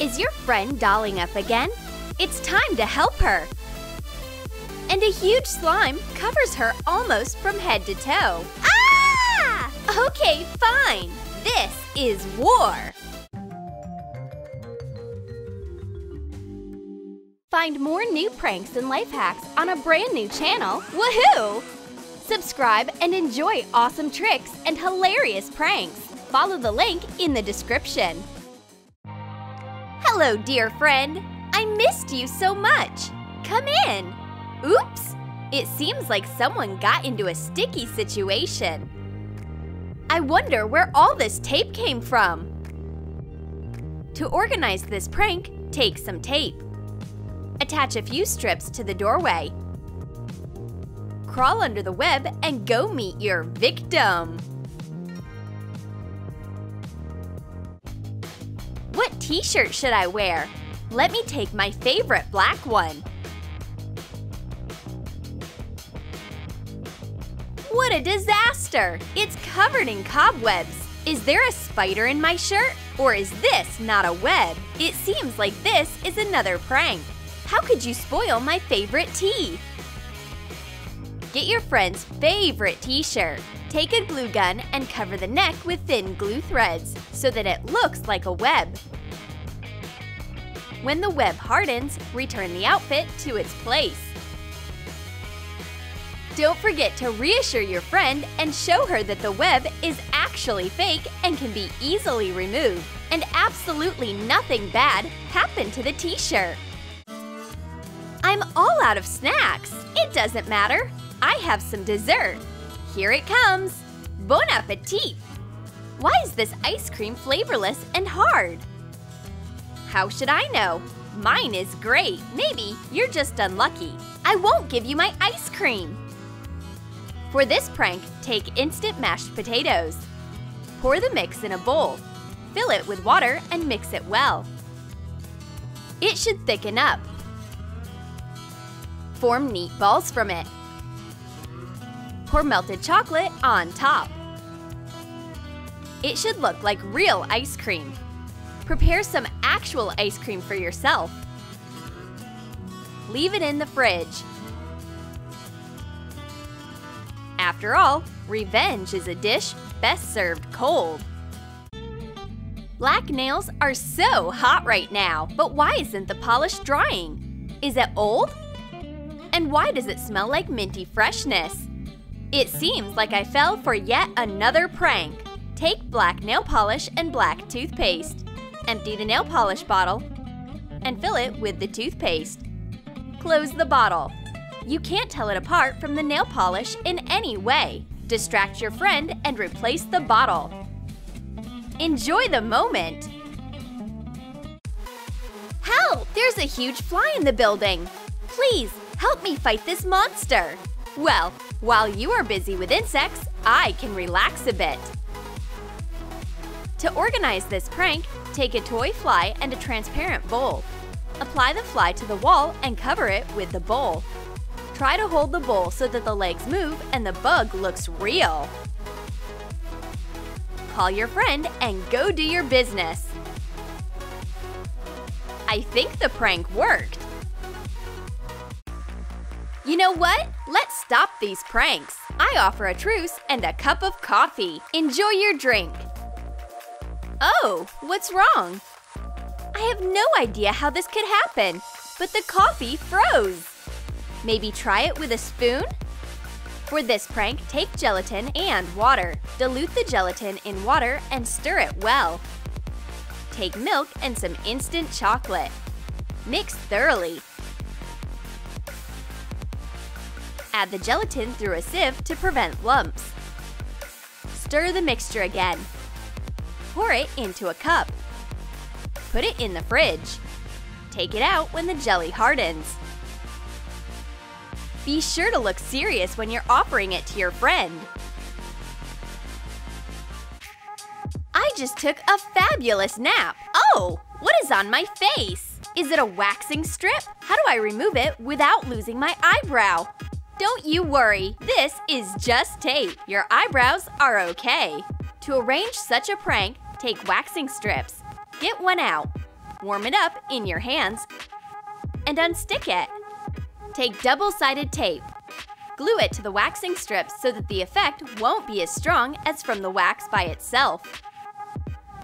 Is your friend dolling up again? It's time to help her! And a huge slime covers her almost from head to toe. Ah! Okay, fine. This is war. Find more new pranks and life hacks on a brand new channel. Woohoo! Subscribe and enjoy awesome tricks and hilarious pranks. Follow the link in the description. Hello, dear friend. I missed you so much. Come in. Oops! It seems like someone got into a sticky situation. I wonder where all this tape came from. To organize this prank, take some tape. Attach a few strips to the doorway. Crawl under the web and go meet your victim. What t-shirt should I wear? Let me take my favorite black one. What a disaster! It's covered in cobwebs. Is there a spider in my shirt? Or is this not a web? It seems like this is another prank. How could you spoil my favorite tee? Get your friend's favorite t-shirt. Take a glue gun and cover the neck with thin glue threads so that it looks like a web. When the web hardens, return the outfit to its place. Don't forget to reassure your friend and show her that the web is actually fake and can be easily removed, and absolutely nothing bad happened to the t-shirt. I'm all out of snacks. It doesn't matter. I have some dessert. Here it comes. Bon appetit! Why is this ice cream flavorless and hard? How should I know? Mine is great. Maybe you're just unlucky. I won't give you my ice cream. For this prank, take instant mashed potatoes. Pour the mix in a bowl. Fill it with water and mix it well. It should thicken up. Form neat balls from it. Pour melted chocolate on top. It should look like real ice cream. Prepare some actual ice cream for yourself. Leave it in the fridge. After all, revenge is a dish best served cold. Black nails are so hot right now, but why isn't the polish drying? Is it old? And why does it smell like minty freshness? It seems like I fell for yet another prank. Take black nail polish and black toothpaste. Empty the nail polish bottle and fill it with the toothpaste. Close the bottle. You can't tell it apart from the nail polish in any way. Distract your friend and replace the bottle. Enjoy the moment! Help! There's a huge fly in the building! Please, help me fight this monster! Well, while you are busy with insects, I can relax a bit. To organize this prank, take a toy fly and a transparent bowl. Apply the fly to the wall and cover it with the bowl. Try to hold the bowl so that the legs move and the bug looks real. Call your friend and go do your business. I think the prank worked. You know what? Let's stop these pranks. I offer a truce and a cup of coffee. Enjoy your drink. Oh, what's wrong? I have no idea how this could happen, but the coffee froze. Maybe try it with a spoon? For this prank, take gelatin and water. Dilute the gelatin in water and stir it well. Take milk and some instant chocolate. Mix thoroughly. Add the gelatin through a sieve to prevent lumps. Stir the mixture again. Pour it into a cup. Put it in the fridge. Take it out when the jelly hardens. Be sure to look serious when you're offering it to your friend. I just took a fabulous nap. Oh, what is on my face? Is it a waxing strip? How do I remove it without losing my eyebrow? Don't you worry, this is just tape. Your eyebrows are okay. To arrange such a prank, take waxing strips. Get one out. Warm it up in your hands and unstick it. Take double-sided tape. Glue it to the waxing strips so that the effect won't be as strong as from the wax by itself.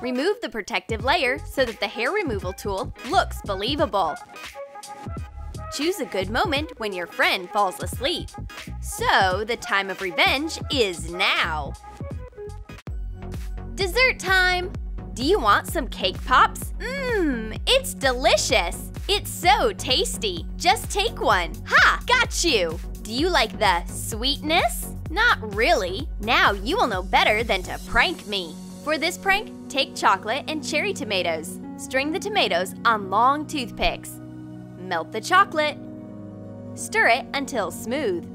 Remove the protective layer so that the hair removal tool looks believable. Choose a good moment when your friend falls asleep. So, the time of revenge is now! Dessert time! Do you want some cake pops? Mmm, it's delicious! It's so tasty! Just take one! Ha! Got you! Do you like the sweetness? Not really. Now you will know better than to prank me. For this prank, take chocolate and cherry tomatoes. String the tomatoes on long toothpicks. Melt the chocolate. Stir it until smooth.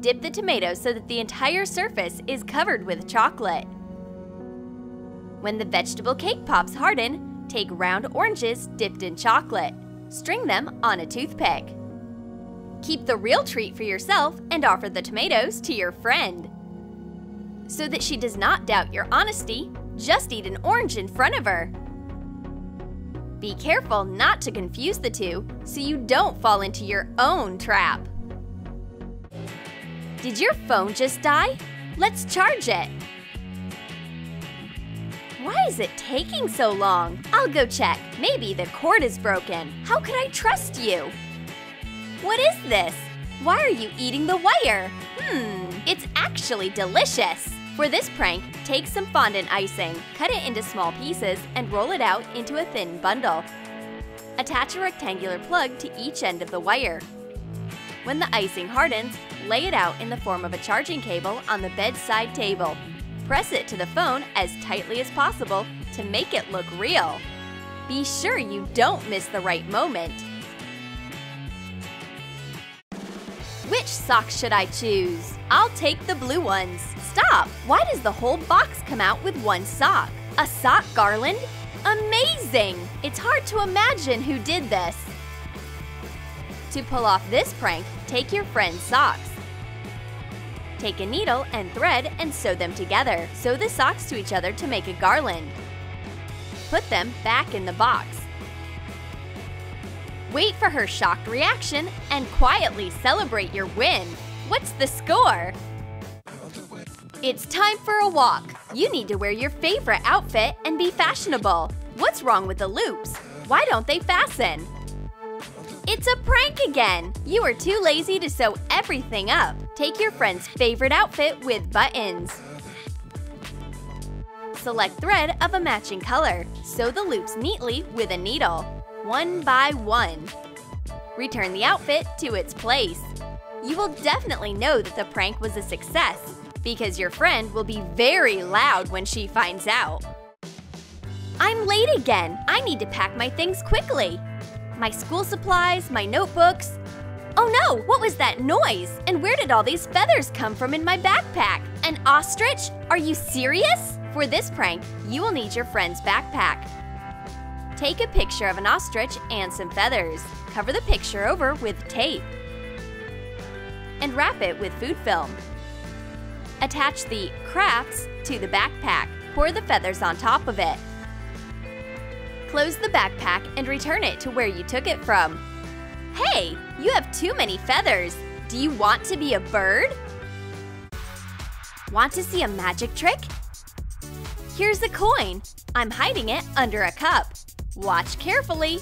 Dip the tomatoes so that the entire surface is covered with chocolate. When the vegetable cake pops harden, take round oranges dipped in chocolate. String them on a toothpick. Keep the real treat for yourself and offer the tomatoes to your friend. So that she does not doubt your honesty, just eat an orange in front of her. Be careful not to confuse the two so you don't fall into your own trap. Did your phone just die? Let's charge it. Why is it taking so long? I'll go check. Maybe the cord is broken. How could I trust you? What is this? Why are you eating the wire? Hmm, it's actually delicious. For this prank, take some fondant icing, cut it into small pieces, and roll it out into a thin bundle. Attach a rectangular plug to each end of the wire. When the icing hardens, lay it out in the form of a charging cable on the bedside table. Press it to the phone as tightly as possible to make it look real. Be sure you don't miss the right moment. Which socks should I choose? I'll take the blue ones. Stop! Why does the whole box come out with one sock? A sock garland? Amazing! It's hard to imagine who did this. To pull off this prank, take your friend's socks. Take a needle and thread and sew them together. Sew the socks to each other to make a garland. Put them back in the box. Wait for her shocked reaction and quietly celebrate your win. What's the score? It's time for a walk. You need to wear your favorite outfit and be fashionable. What's wrong with the loops? Why don't they fasten? It's a prank again! You are too lazy to sew everything up. Take your friend's favorite outfit with buttons. Select thread of a matching color. Sew the loops neatly with a needle, one by one. Return the outfit to its place. You will definitely know that the prank was a success because your friend will be very loud when she finds out. I'm late again. I need to pack my things quickly. My school supplies, my notebooks. Oh no, what was that noise? And where did all these feathers come from in my backpack? An ostrich? Are you serious? For this prank, you will need your friend's backpack. Take a picture of an ostrich and some feathers. Cover the picture over with tape. And wrap it with food film. Attach the crafts to the backpack. Pour the feathers on top of it. Close the backpack and return it to where you took it from. Hey, you have too many feathers. Do you want to be a bird? Want to see a magic trick? Here's a coin. I'm hiding it under a cup. Watch carefully.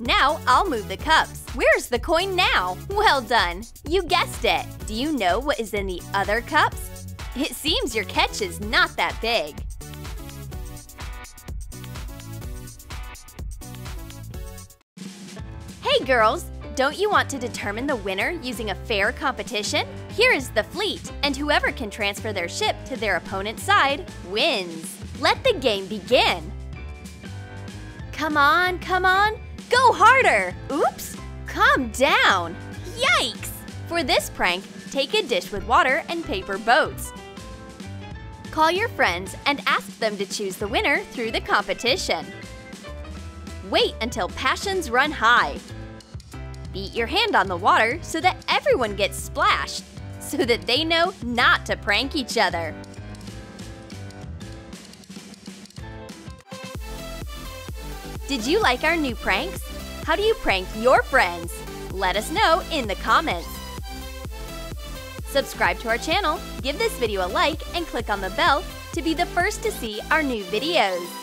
Now I'll move the cups. Where's the coin now? Well done. You guessed it. Do you know what is in the other cups? It seems your catch is not that big. Girls! Don't you want to determine the winner using a fair competition? Here is the fleet, and whoever can transfer their ship to their opponent's side wins. Let the game begin! Come on, come on! Go harder! Oops! Calm down! Yikes! For this prank, take a dish with water and paper boats. Call your friends and ask them to choose the winner through the competition. Wait until passions run high. Beat your hand on the water so that everyone gets splashed, so that they know not to prank each other. Did you like our new pranks? How do you prank your friends? Let us know in the comments. Subscribe to our channel, give this video a like, and click on the bell to be the first to see our new videos.